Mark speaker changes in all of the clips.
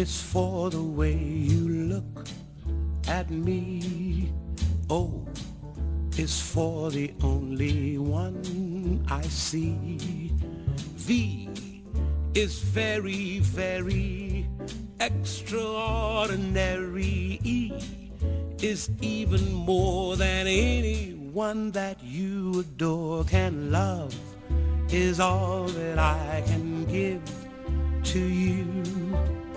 Speaker 1: is for the way you look at me. Oh, o is for the only one I see. V is very, very extraordinary. E is even more than anyone that you adore can love is all that I can give to you.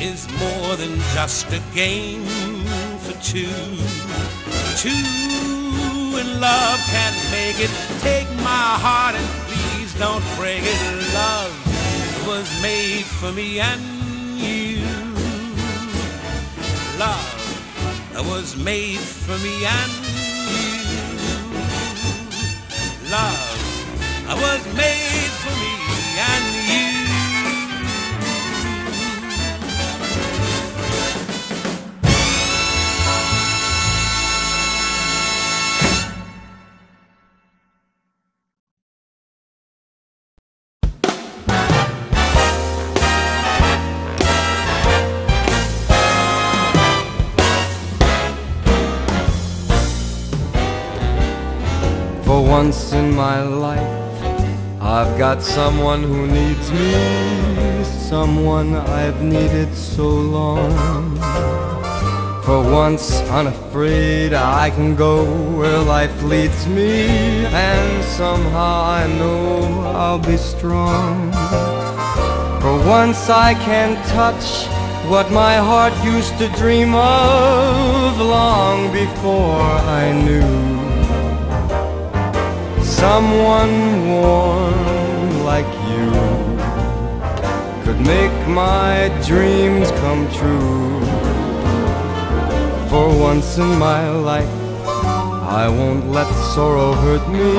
Speaker 1: is more than just a game for two. Two in love can't make it. Take my heart and please don't break it. Love was made for me and you. Love was made for me and you. Love
Speaker 2: once in my life, I've got someone who needs me, someone I've needed so long. For once, unafraid, I can go where life leads me, and somehow I know I'll be strong. For once, I can touch what my heart used to dream of long before I knew. Someone warm like you could make my dreams come true. For once in my life, I won't let sorrow hurt me,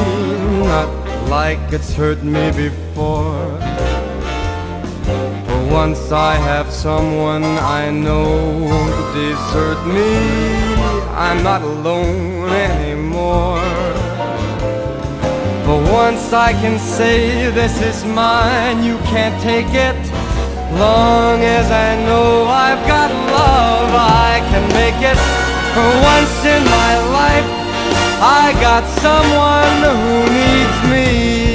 Speaker 2: not like it's hurt me before. For once I have someone I know won't desert me, I'm not alone anymore. Once I can say this is mine, you can't take it. Long as I know I've got love, I can make it. For once in my life, I got someone who needs me.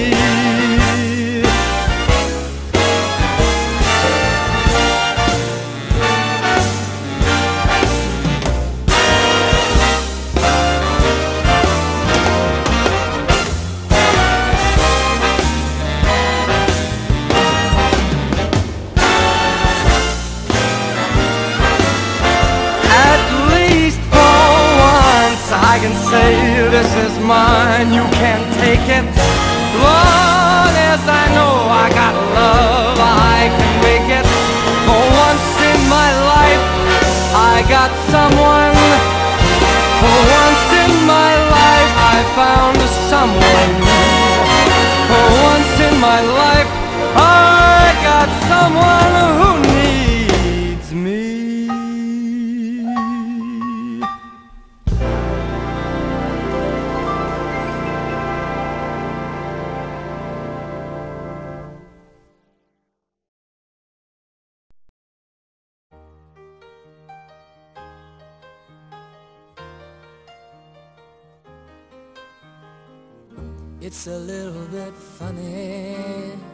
Speaker 2: someone who needs me.
Speaker 3: It's a little bit funny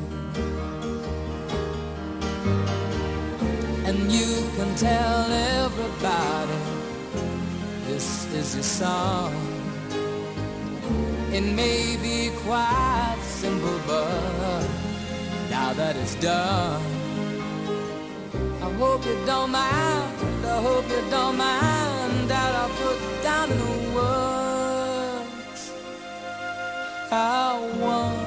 Speaker 3: And you can tell everybody this is your song. It may be quite simple, but now that it's done, I hope you don't mind. I hope you don't mind that I put down in the words how wonderful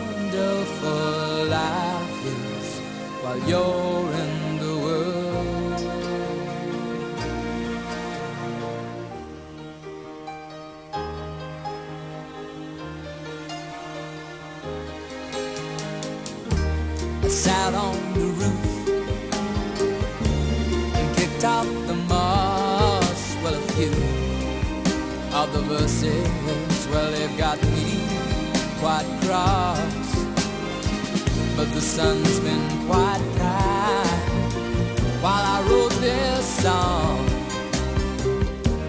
Speaker 3: while you're in the world. I sat on the roof and kicked out the moss. Well, a few of the verses, well, they've got me quite cross. But the sun's been quite bright while I wrote this song.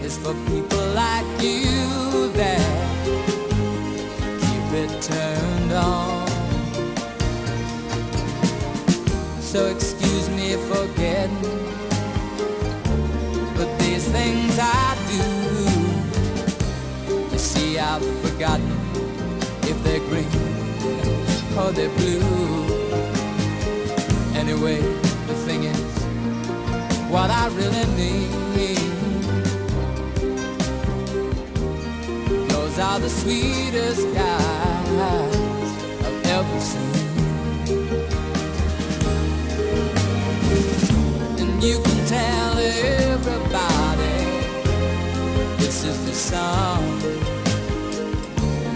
Speaker 3: It's for people like you that keep it turned on. so excuse me for getting. But these things I do, you see, I've forgotten if they're green or they're blue. Anyway, the thing is, what I really mean. Those are the sweetest guys I've ever seen. And you can tell everybody this is the song.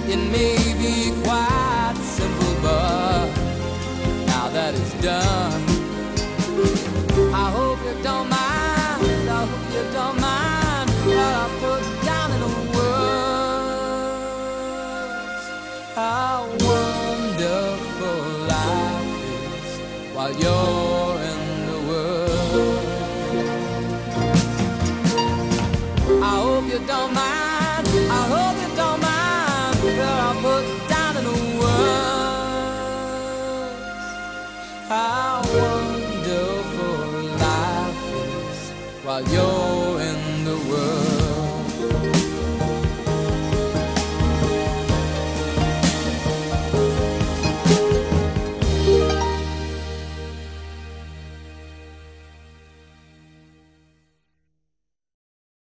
Speaker 3: It may be quite simple, done, I hope you don't mind. I hope you don't mind what I put down in the words. How wonderful life is while you're in the world. I hope you don't mind. I hope while you're in the world.